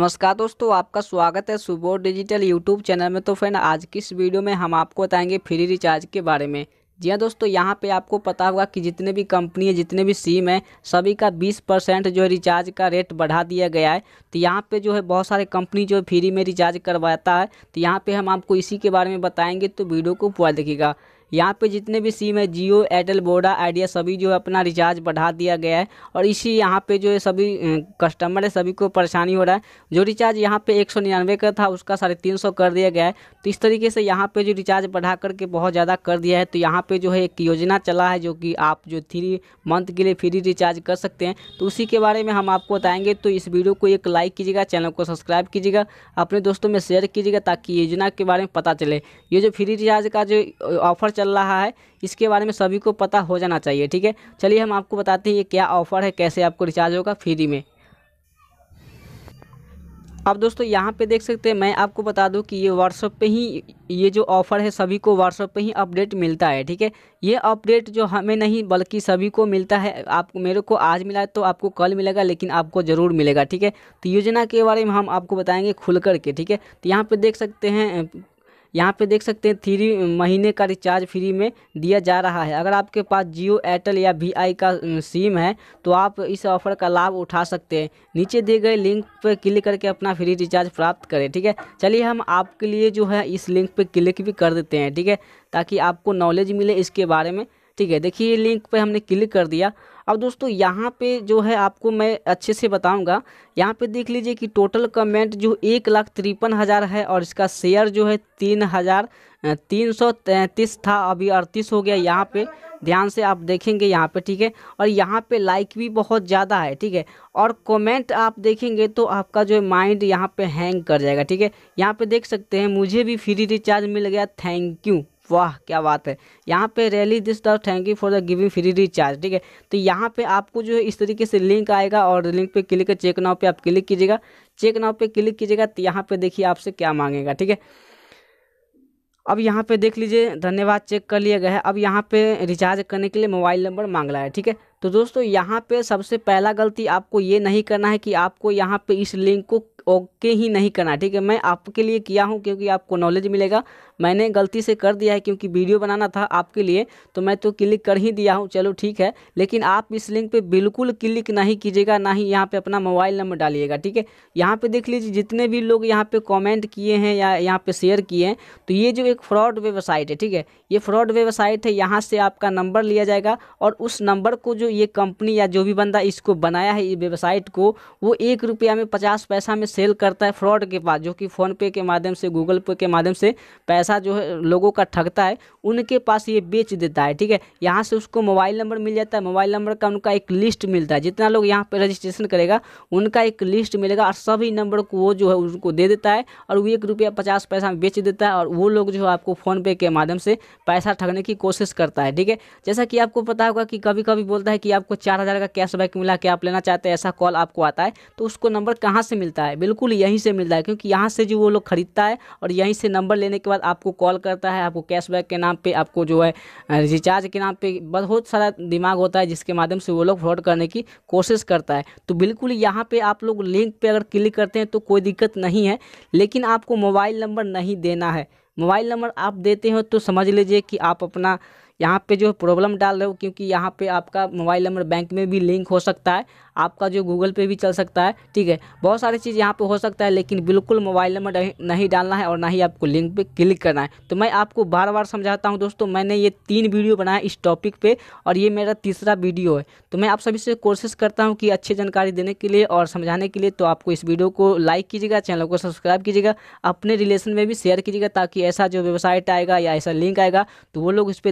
नमस्कार दोस्तों, आपका स्वागत है सुबोध डिजिटल यूट्यूब चैनल में। तो फ्रेंड, आज की इस वीडियो में हम आपको बताएँगे फ्री रिचार्ज के बारे में। जी हाँ दोस्तों, यहाँ पे आपको पता होगा कि जितने भी कंपनी है, जितने भी सिम है, सभी का 20 परसेंट जो है रिचार्ज का रेट बढ़ा दिया गया है। तो यहाँ पे जो है बहुत सारे कंपनी जो है फ्री में रिचार्ज करवाता है। तो यहाँ पे हम आपको इसी के बारे में बताएँगे तो वीडियो को पूरा देखिएगा। यहाँ पे जितने भी सिम है जियो एयरटेल वोडा आइडिया सभी जो है अपना रिचार्ज बढ़ा दिया गया है। और इसी यहाँ पे जो है सभी कस्टमर है, सभी को परेशानी हो रहा है। जो रिचार्ज यहाँ पे एक सौ निन्यानवे का था, उसका साढ़े तीन सौ कर दिया गया है। तो इस तरीके से यहाँ पे जो रिचार्ज बढ़ा करके बहुत ज़्यादा कर दिया है। तो यहाँ पे जो है एक योजना चला है, जो कि आप जो थ्री मंथ के लिए फ्री रिचार्ज कर सकते हैं। तो उसी के बारे में हम आपको बताएँगे। तो इस वीडियो को एक लाइक कीजिएगा चैनल को सब्सक्राइब कीजिएगा, अपने दोस्तों में शेयर कीजिएगा, ताकि योजना के बारे में पता चले। ये जो फ्री रिचार्ज का जो ऑफ़र चल रहा है, इसके बारे में सभी को पता हो जाना चाहिए, ठीक है? चलिए हम आपको बताते हैं ये क्या ऑफ़र है, कैसे आपको रिचार्ज होगा फ्री में। अब दोस्तों, यहाँ पे देख सकते हैं, मैं आपको बता दूँ कि ये व्हाट्सअप पे ही, ये जो ऑफ़र है, सभी को व्हाट्सअप पे ही अपडेट मिलता है, ठीक है? ये अपडेट जो हमें नहीं, बल्कि सभी को मिलता है। आपको मेरे को आज मिला है तो आपको कल मिलेगा, लेकिन आपको ज़रूर मिलेगा, ठीक है? तो योजना के बारे में हम आपको बताएँगे खुल कर के ठीक है? तो यहाँ पे देख सकते हैं यहाँ पे देख सकते हैं थ्री महीने का रिचार्ज फ्री में दिया जा रहा है। अगर आपके पास जियो एयरटेल या वी का सिम है तो आप इस ऑफ़र का लाभ उठा सकते हैं। नीचे दिए गए लिंक पर क्लिक करके अपना फ्री रिचार्ज प्राप्त करें, ठीक है? चलिए हम आपके लिए जो है इस लिंक पर क्लिक भी कर देते हैं, ठीक है? ताकि आपको नॉलेज मिले इसके बारे में। ठीक है, देखिए लिंक पे हमने क्लिक कर दिया। अब दोस्तों यहाँ पे जो है आपको मैं अच्छे से बताऊँगा। यहाँ पे देख लीजिए कि टोटल कमेंट जो एक लाख तिरपन हज़ार है और इसका शेयर जो है तीन हज़ार तीन सौ तैंतीस था, अभी अड़तीस हो गया यहाँ पे। ध्यान से आप देखेंगे यहाँ पे, ठीक है? और यहाँ पे लाइक भी बहुत ज़्यादा है, ठीक है? और कमेंट आप देखेंगे तो आपका जो माइंड यहाँ पे हैंग कर जाएगा, ठीक है? यहाँ पे देख सकते हैं, मुझे भी फ्री रिचार्ज मिल गया थैंक यू वाह, क्या बात है। यहाँ पे really this the thank you for the giving free recharge ठीक है। तो यहाँ पे आपको जो है इस तरीके से लिंक आएगा और लिंक पे क्लिक कर चेक नाव पे आप क्लिक कीजिएगा। चेक नाव पे क्लिक कीजिएगा तो यहाँ पे देखिए आपसे क्या मांगेगा, ठीक है। अब यहाँ पे देख लीजिए, धन्यवाद चेक कर लिया गया है। अब यहाँ पे रिचार्ज करने के लिए मोबाइल नंबर मांग रहा है, ठीक है। तो दोस्तों, यहाँ पे सबसे पहला गलती आपको ये नहीं करना है कि आपको यहाँ पे इस लिंक को ओके ही नहीं करना ठीक है। मैं आपके लिए किया हूँ क्योंकि आपको नॉलेज मिलेगा। मैंने गलती से कर दिया है क्योंकि वीडियो बनाना था आपके लिए तो मैं तो क्लिक कर ही दिया हूँ, चलो ठीक है। लेकिन आप इस लिंक पे बिल्कुल क्लिक नहीं कीजिएगा, ना ही यहाँ पे अपना मोबाइल नंबर डालिएगा, ठीक है? यहाँ पे देख लीजिए, जितने भी लोग यहाँ पे कॉमेंट किए हैं या यहाँ पे शेयर किए हैं तो ये जो एक फ्रॉड वेबसाइट है, ठीक है? ये फ्रॉड वेबसाइट है, यहाँ से आपका नंबर लिया जाएगा और उस नंबर को जो ये कंपनी या जो भी बंदा इसको बनाया है ये वेबसाइट को, वो एक रुपया में पचास पैसा में सेल करता है फ्रॉड के पास, जो कि फ़ोनपे के माध्यम से, गूगल पे के माध्यम से पैसा जो है, लोगों का ठगता है, उनके पास ये बेच देता है, ठीक है? यहाँ से उसको मोबाइल नंबर मिल जाता है, मोबाइल नंबर का उनका एक लिस्ट मिलता है। जितना लोग यहाँ पर रजिस्ट्रेशन करेगा, उनका एक लिस्ट मिलेगा और सभी नंबर को वो जो है, उनको दे देता है और वो एक रुपया पचास पैसा बेच देता है और वो लोग जो है, आपको फ़ोनपे के माध्यम से पैसा ठगने की कोशिश करता है, ठीक है? जैसा कि आपको पता होगा कि कभी कभी बोलता है कि आपको चार हज़ार का कैशबैक मिला कि आप लेना चाहते हैं, ऐसा कॉल आपको आता है तो उसको नंबर कहाँ से मिलता है? बिल्कुल यहीं से मिलता है, क्योंकि यहाँ से जो वो लोग खरीदता है और यहीं से नंबर लेने के बाद आपको कॉल करता है, आपको कैशबैक के नाम पे, आपको जो है रिचार्ज के नाम पे बहुत सारा दिमाग होता है, जिसके माध्यम से वो लोग फ्रॉड करने की कोशिश करता है। तो बिल्कुल यहाँ पे आप लोग लिंक पे अगर क्लिक करते हैं तो कोई दिक्कत नहीं है, लेकिन आपको मोबाइल नंबर नहीं देना है। मोबाइल नंबर आप देते हो तो समझ लीजिए कि आप अपना यहाँ पे जो प्रॉब्लम डाल रहे हो, क्योंकि यहाँ पे आपका मोबाइल नंबर बैंक में भी लिंक हो सकता है, आपका जो गूगल पे भी चल सकता है, ठीक है? बहुत सारी चीज़ यहाँ पे हो सकता है, लेकिन बिल्कुल मोबाइल नंबर नहीं डालना है और ना ही आपको लिंक पे क्लिक करना है। तो मैं आपको बार बार समझाता हूँ दोस्तों, मैंने ये तीन वीडियो बनाया इस टॉपिक पर और ये मेरा तीसरा वीडियो है। तो मैं आप सभी से कोशिश करता हूँ कि अच्छी जानकारी देने के लिए और समझाने के लिए तो आपको इस वीडियो को लाइक कीजिएगा चैनल को सब्सक्राइब कीजिएगा, अपने रिलेशन में भी शेयर कीजिएगा, ताकि ऐसा जो वेबसाइट आएगा या ऐसा लिंक आएगा तो वो लोग इस पर